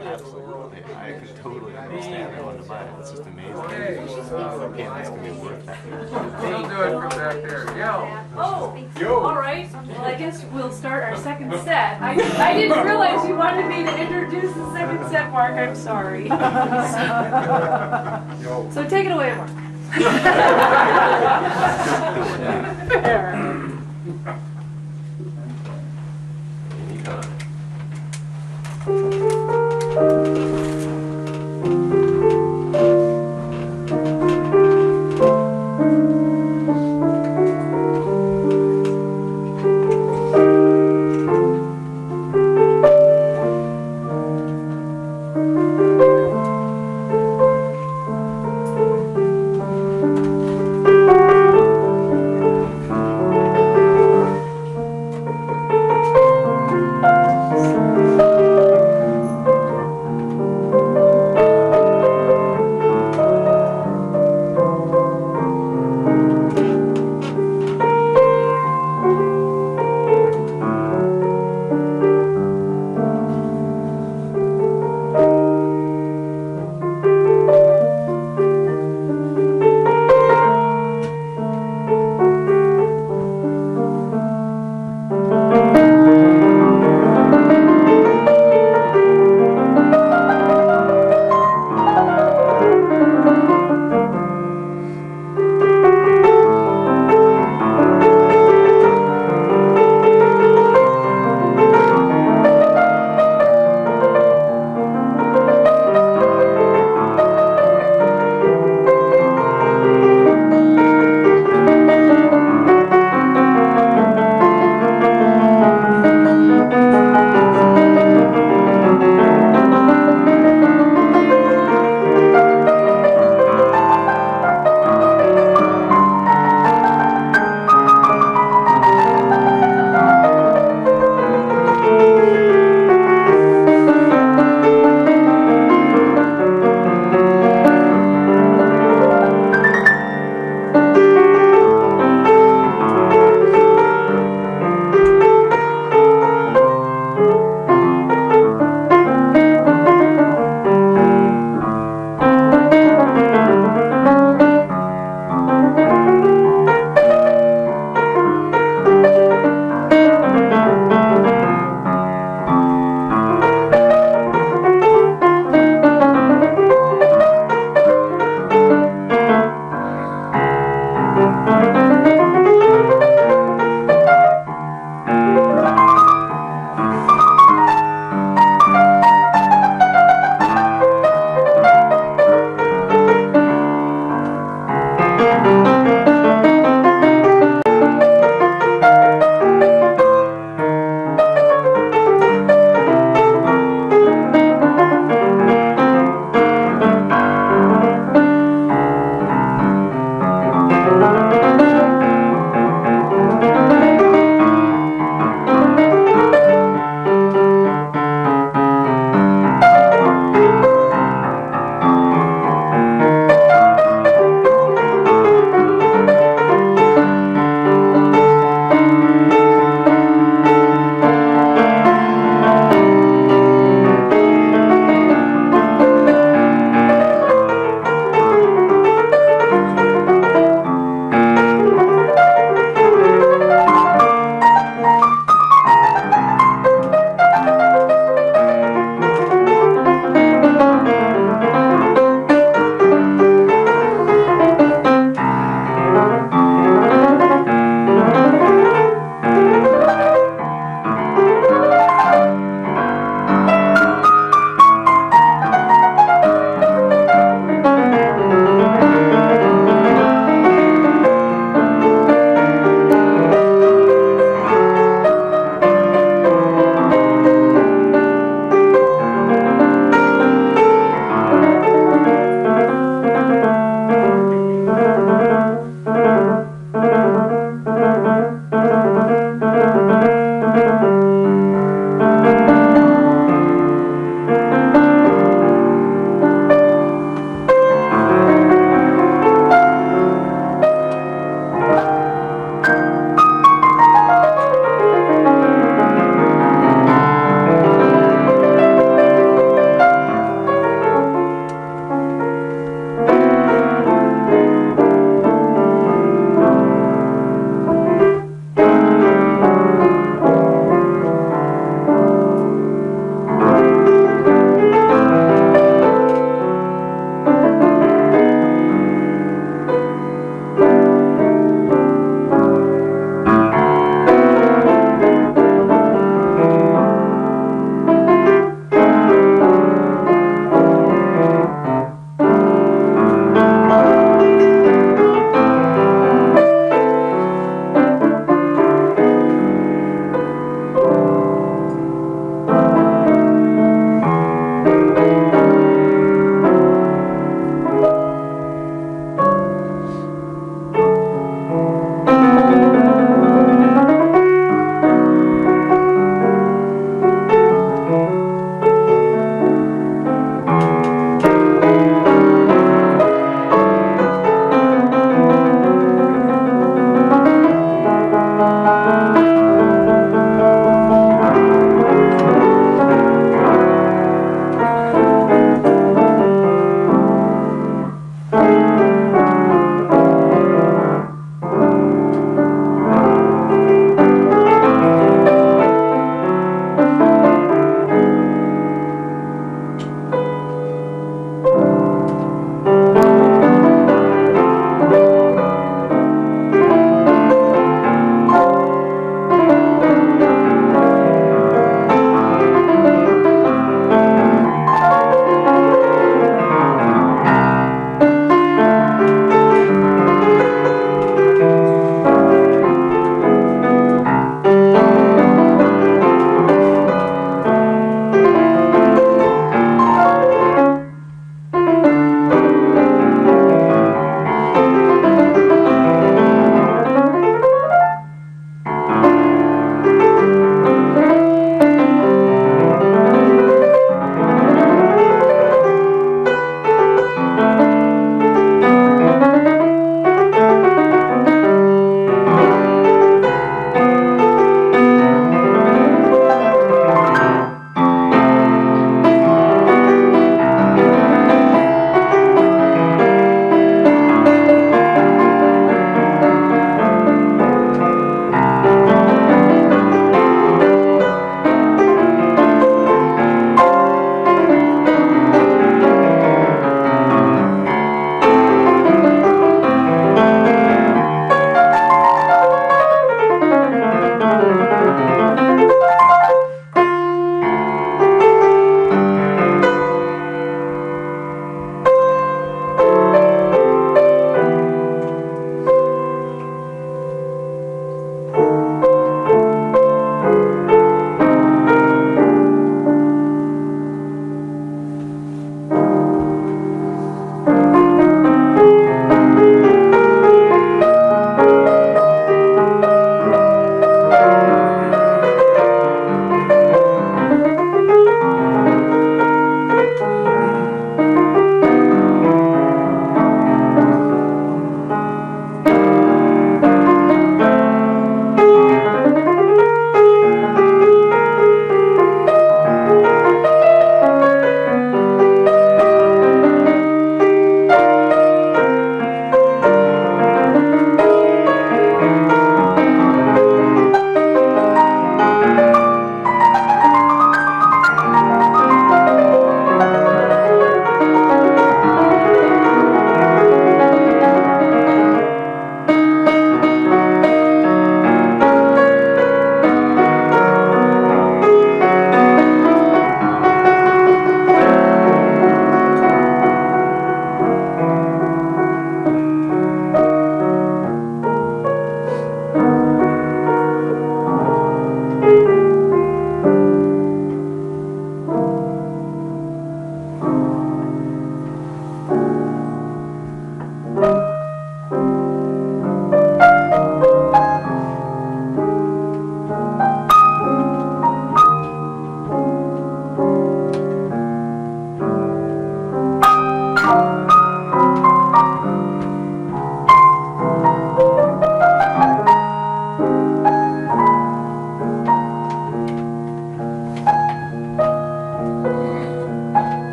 absolutely. I could totally understand I wanted to buy it. It's just amazing. Payments can be worth that much. We'll do it from back there. Yo. Oh, all right. Well, I guess we'll start our second set. I, I didn't realize you wanted me to introduce the second set, Marc. I'm sorry. So take it away, Marc. Fair.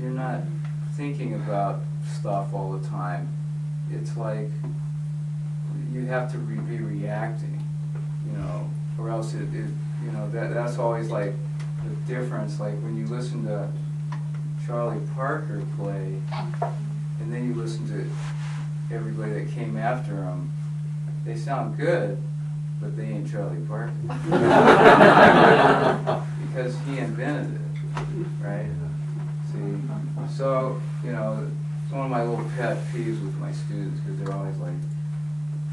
You're not thinking about stuff all the time. It's like you have to re- be reacting, you know, or else it, it you know, that, that's always like the difference. Like when you listen to Charlie Parker play, and then you listen to everybody that came after him, they sound good, but they ain't Charlie Parker. because he invented it, right? So, you know, it's one of my little pet peeves with my students, because they're always like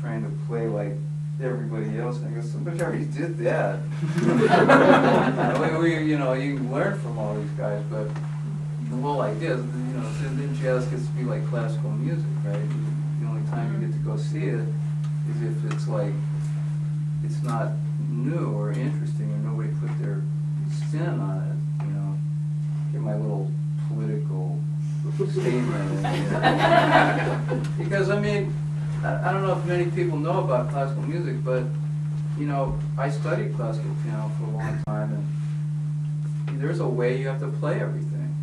trying to play like everybody else, and I go, somebody already did that. we, we, you know, you can learn from all these guys, but the whole idea is, you know, then then jazz gets to be like classical music, right? The only time you get to go see it is if it's like, it's not new or interesting, or nobody put their spin on it, you know? Get my little political statement. Because, I mean, I I don't know if many people know about classical music, but, you know, I studied classical piano for a long time, and there's a way you have to play everything.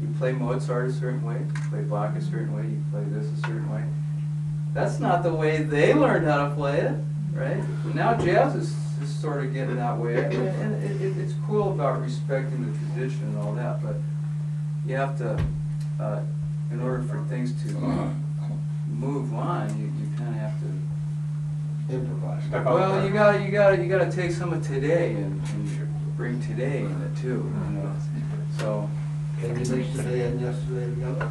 You play Mozart a certain way, you play Bach a certain way, you play this a certain way. That's not the way they learned how to play it, right? Now jazz is, is sort of getting that way, and it, it, it's cool about respecting the tradition and all that, but you have to, uh, in order for things to move on, you, you kind of have to. Improvise. Well, you gotta, you gotta, you gotta take some of today and, and bring today in it too, you know. So, Can you mix today and yesterday together?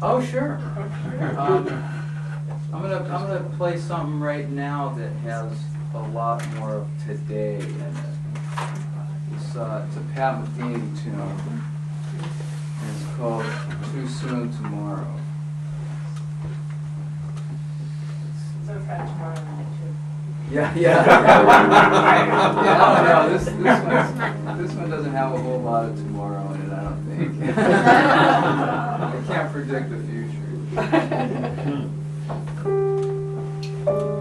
oh sure. Um, I'm gonna, I'm gonna play something right now that has a lot more of today in it. It's, uh, it's a Pat Metheny tune. And it's called Too Soon Tomorrow. So try tomorrow night too. Yeah, yeah. yeah, oh, no, this, this one, this one doesn't have a whole lot of tomorrow in it, I don't think. I can't predict the future.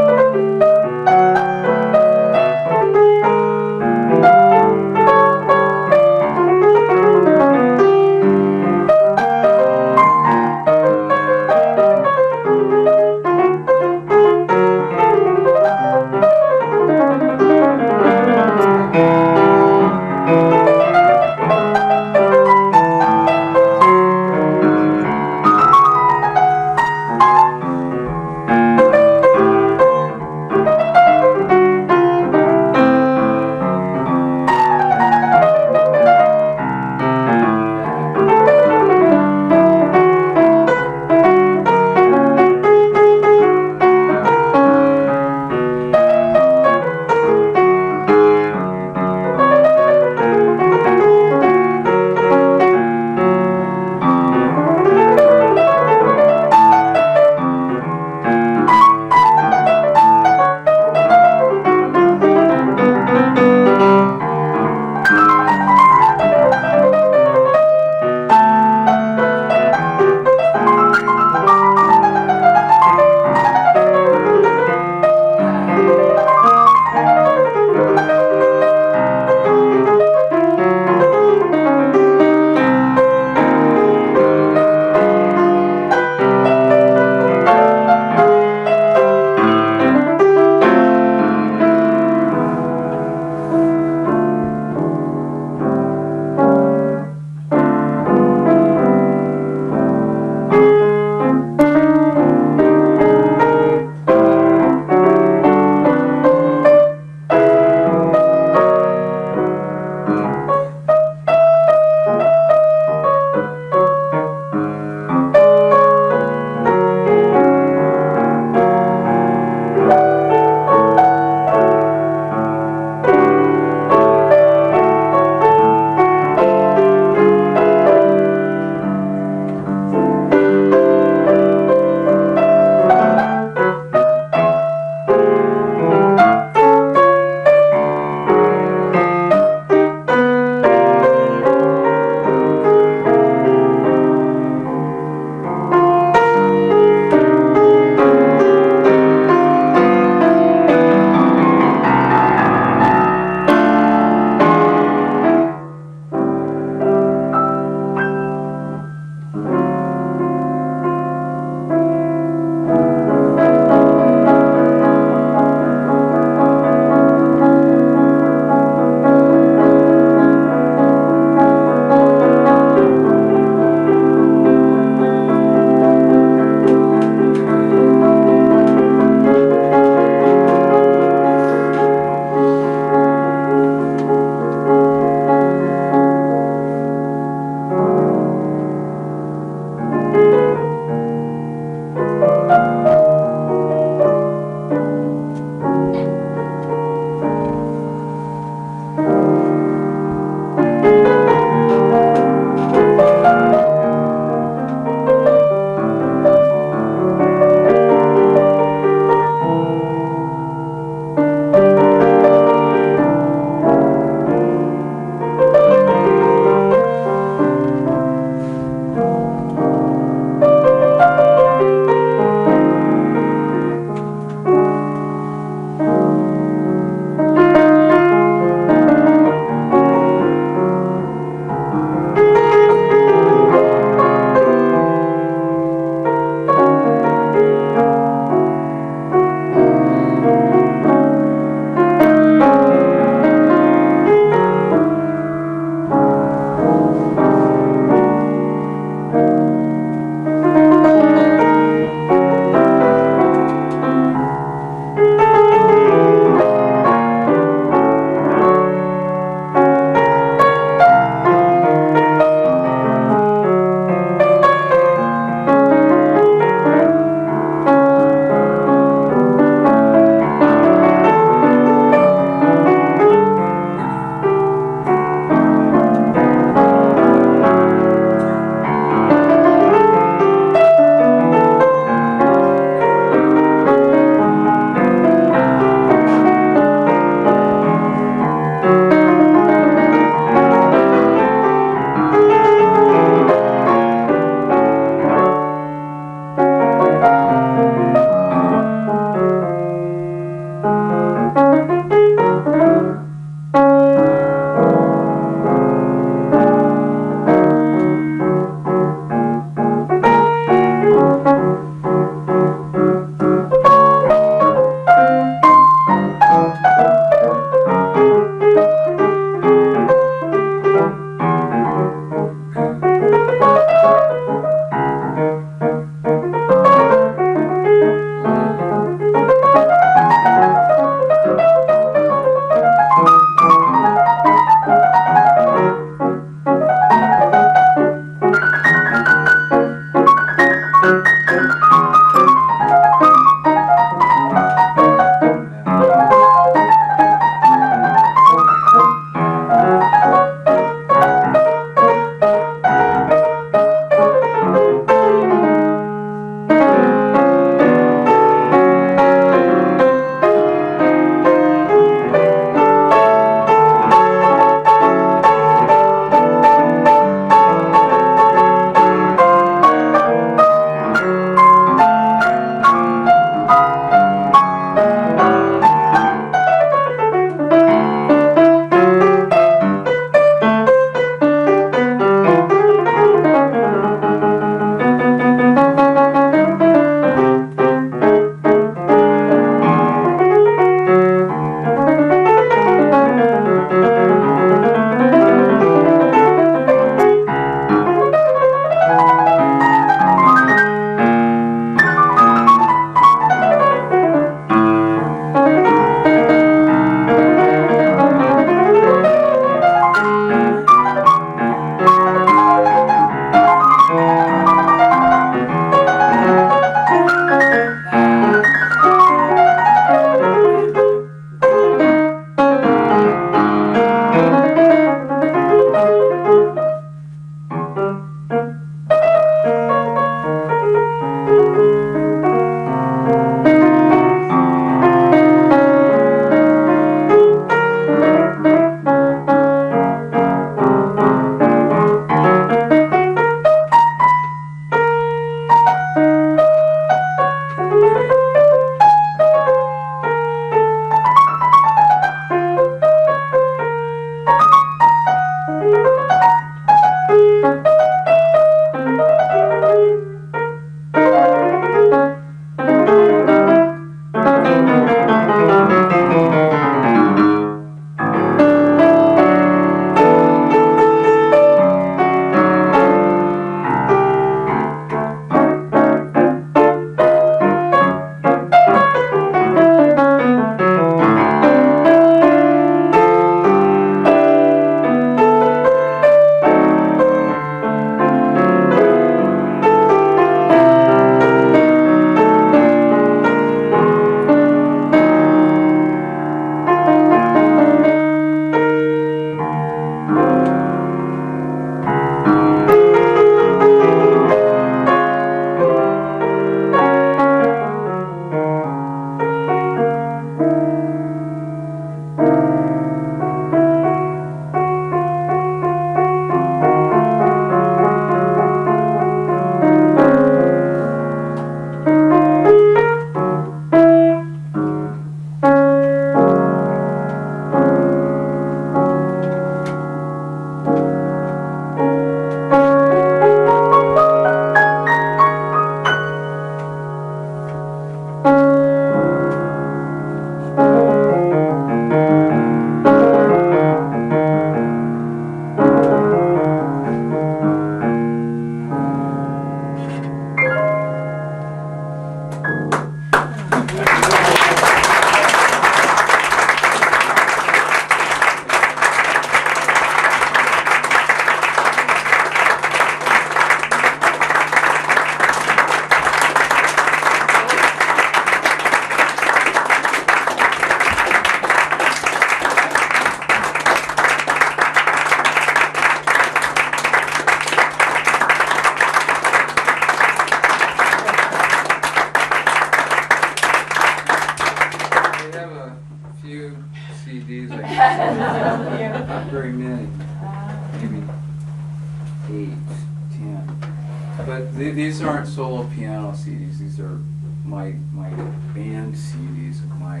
Of my,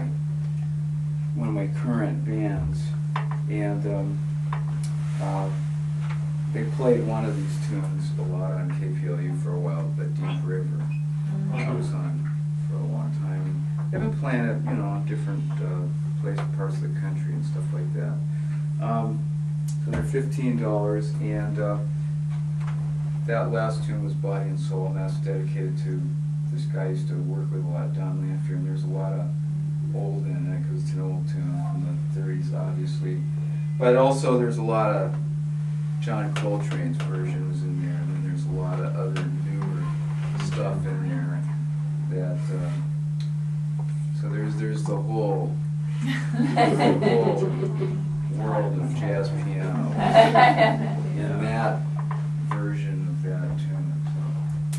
one of my current bands. And, um, uh, they played one of these tunes a lot on KPLU for a while, but Deep River, I was on for a long time. They've been playing it, you know, in different, uh, places, parts of the country and stuff like that. Um, so they're fifteen dollars, and, uh, that last tune was Body and Soul, and that's dedicated to this guy used to work with a lot, Don Lanphere, and there's a lot of old in it, because it's an old tune from the thirties, obviously. But also, there's a lot of John Coltrane's versions in there, and then there's a lot of other newer stuff in there that, uh, so there's, there's the whole, the whole world of jazz piano in that